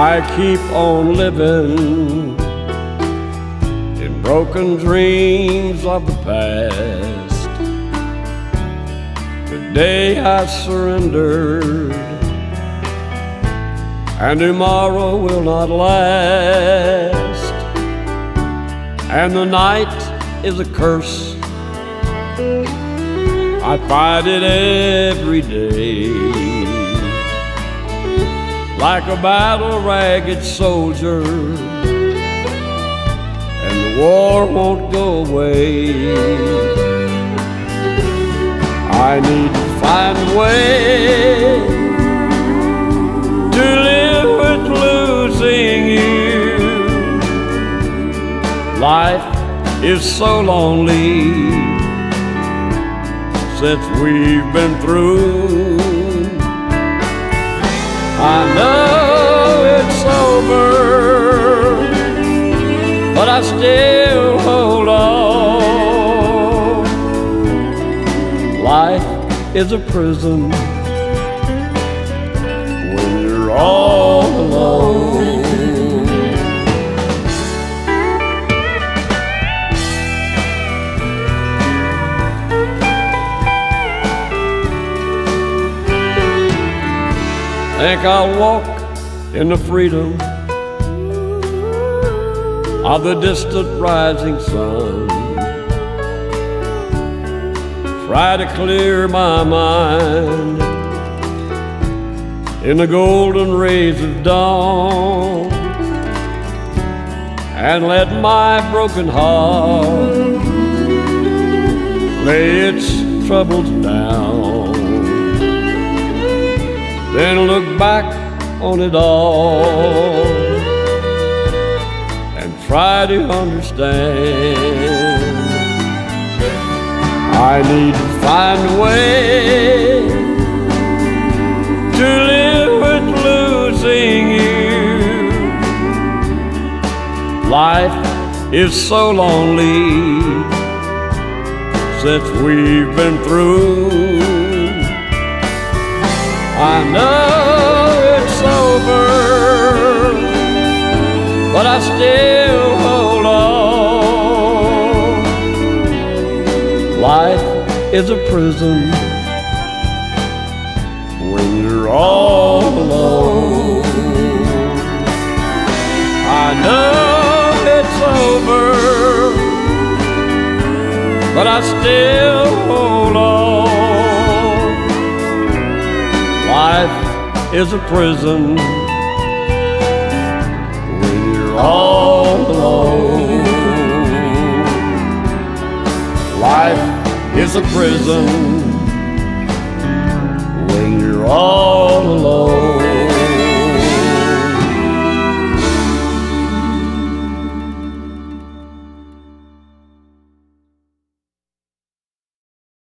I keep on living in broken dreams of the past. Today I surrendered, and tomorrow will not last. And the night is a curse. I fight it every day like a battle ragged soldier, and the war won't go away. I need to find a way to live with losing you. Life is so lonely since we've been through. But I still hold on. Life is a prison when you're all alone. think I'll walk in the freedom of the distant rising sun. Try to clear my mind. In the golden rays of dawn. And let my broken heart lay its troubles down. Then look back on it all try to understand. I need to find a way to live with losing you. Life is so lonely since we've been through. I know it's over, but I still Life is a prison when you're all alone. I know it's over, but I still hold on. Life is a prison when you're all alone. Is a prison